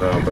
No,